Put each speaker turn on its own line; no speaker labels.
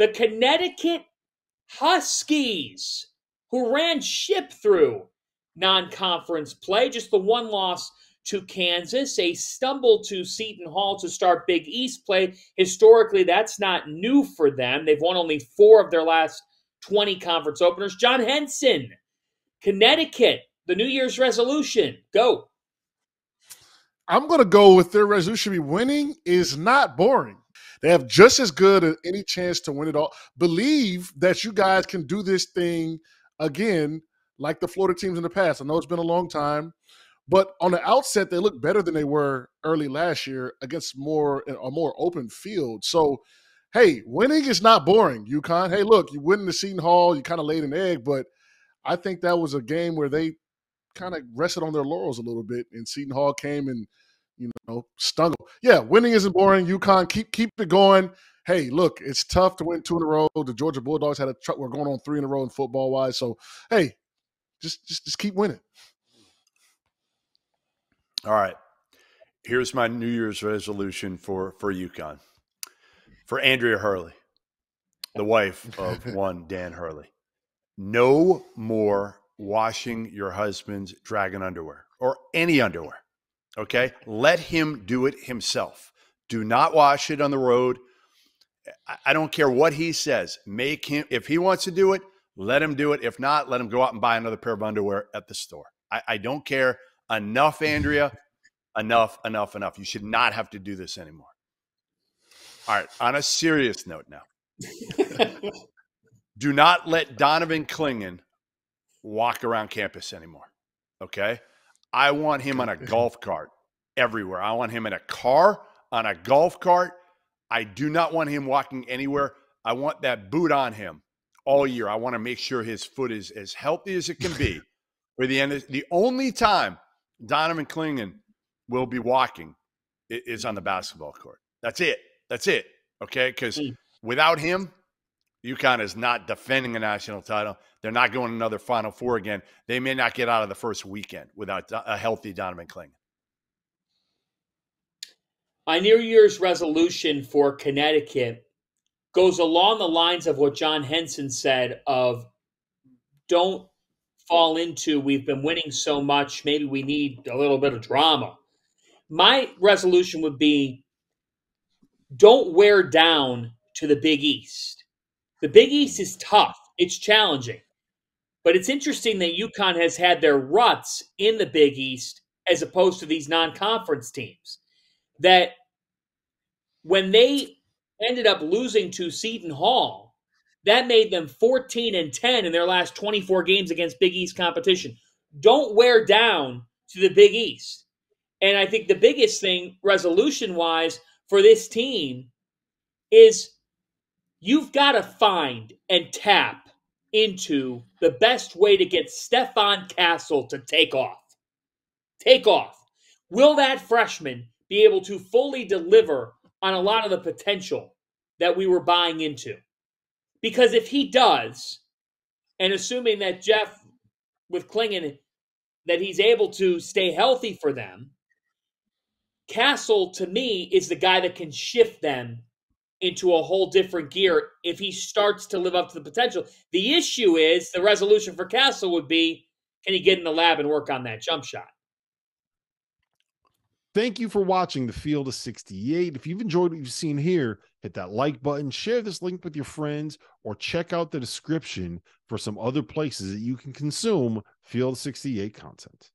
the Connecticut Huskies, who ran ship through non conference play, just the one loss to Kansas, a stumble to Seton Hall to start Big East play. Historically, that's not new for them. They've won only four of their last 20 conference openers. John Henson, Connecticut, the New Year's resolution. Go.
I'm going to go with their resolution be winning is not boring. They have just as good as any chance to win it all. Believe that you guys can do this thing again, like the Florida teams in the past. I know it's been a long time, but on the outset, they look better than they were early last year against more a more open field. So, hey, winning is not boring. UConn. Hey, look, you win the Seton Hall. You kind of laid an egg, but I think that was a game where they kind of rested on their laurels a little bit, and Seton Hall came and you know stung. Yeah, winning isn't boring. UConn keep keep it going. Hey, look, it's tough to win two in a row. The Georgia Bulldogs had a truck. We're going on three in a row in football wise. So, hey, just just just keep winning.
All right. Here's my New Year's resolution for for UConn. For Andrea Hurley, the wife of one Dan Hurley. No more washing your husband's dragon underwear or any underwear. Okay? Let him do it himself. Do not wash it on the road. I don't care what he says. Make him, if he wants to do it, let him do it. If not, let him go out and buy another pair of underwear at the store. I, I don't care. Enough, Andrea. enough, enough, enough. You should not have to do this anymore. All right. On a serious note now, do not let Donovan Clingan walk around campus anymore. Okay. I want him on a golf cart everywhere. I want him in a car, on a golf cart. I do not want him walking anywhere. I want that boot on him all year. I want to make sure his foot is as healthy as it can be. For the end, of, the only time Donovan Clingan will be walking is on the basketball court. That's it. That's it. Okay, because mm. without him, UConn is not defending a national title. They're not going another Final Four again. They may not get out of the first weekend without a healthy Donovan Clingan.
My New Year's resolution for Connecticut goes along the lines of what John Henson said of don't fall into we've been winning so much, maybe we need a little bit of drama. My resolution would be don't wear down to the Big East. The Big East is tough. It's challenging. But it's interesting that UConn has had their ruts in the Big East as opposed to these non conference teams. That when they ended up losing to Seton Hall, that made them 14 and 10 in their last 24 games against Big East competition. Don't wear down to the Big East. And I think the biggest thing, resolution wise, for this team is you've got to find and tap into the best way to get Stefon Castle to take off. Take off. Will that freshman be able to fully deliver on a lot of the potential that we were buying into? Because if he does, and assuming that Jeff with Clingan, that he's able to stay healthy for them, Castle to me is the guy that can shift them into a whole different gear if he starts to live up to the potential. The issue is the resolution for Castle would be can he get in the lab and work on that jump shot?
Thank you for watching the Field of 68. If you've enjoyed what you've seen here, hit that like button, share this link with your friends, or check out the description for some other places that you can consume Field 68 content.